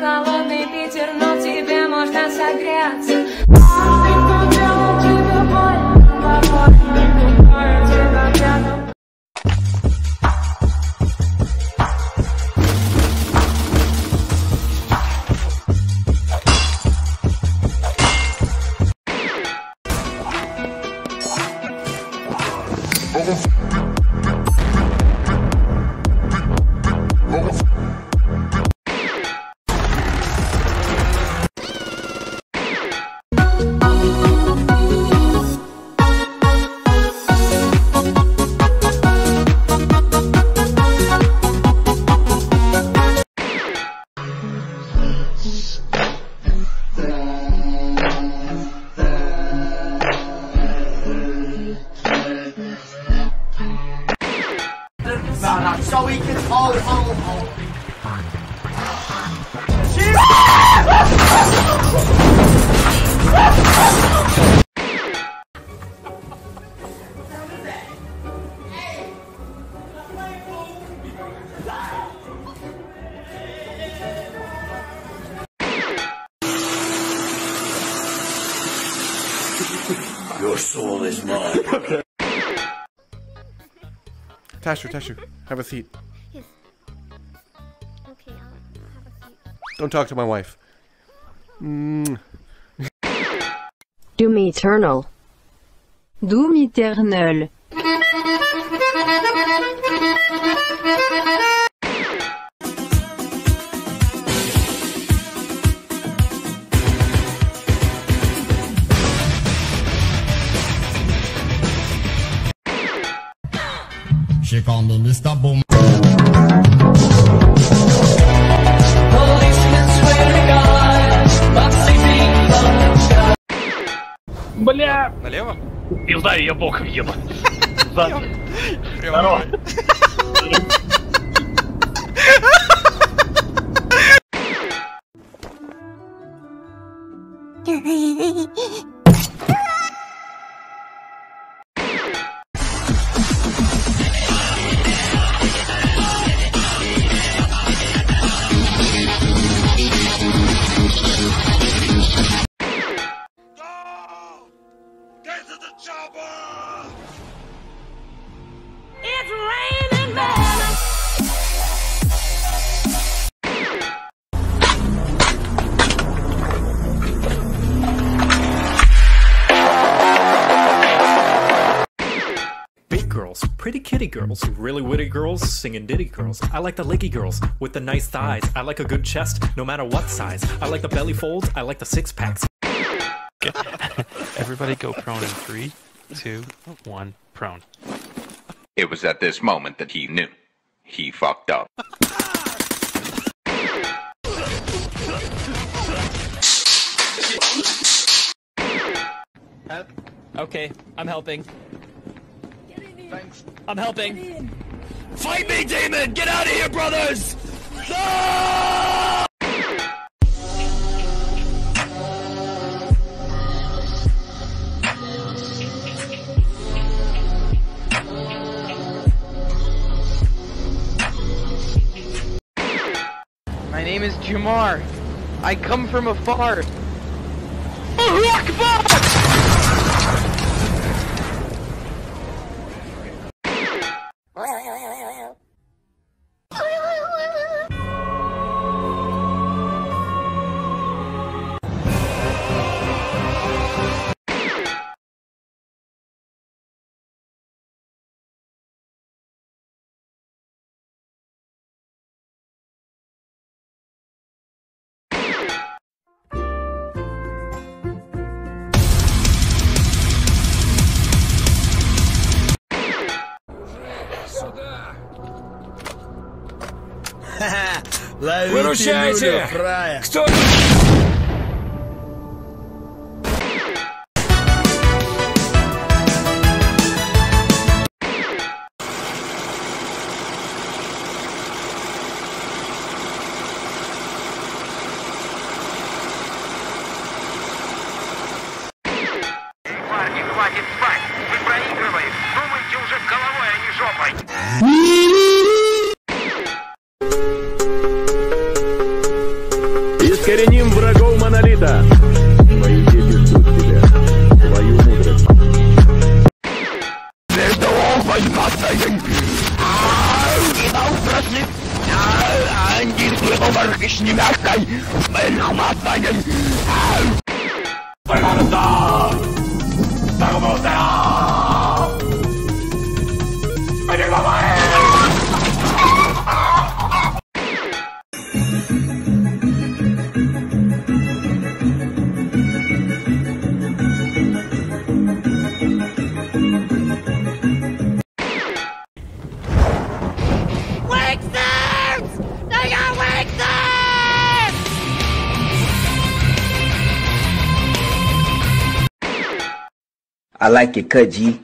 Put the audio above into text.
холодный Питер, но тебе можно согреться. Каждый, кто делал тебе больно, Your soul is mine. Tashu, Tashu, have a seat. Don't talk to my wife. Mm. Doom Eternal. Doom Eternal. She call me Mr. Boom. Бля! Налево? Не знаю, я боком еду. Зад. Здорово. Hehehehe girls, pretty kitty girls, really witty girls, singing ditty girls. I like the leggy girls with the nice thighs. I like a good chest, no matter what size. I like the belly folds. I like the six packs. Everybody go prone in three, two, one, prone. It was at this moment that he knew. He fucked up. Okay, I'm helping. Thanks. I'm helping. Fight me, demon! Get out of here, brothers! My name is Jamar. I come from afar. Allahu Akbar! Выручайте! Кто? Искореним врагов монолита. Твои дети ждут тебя. Твою мудрость. Wake I like it cut, G.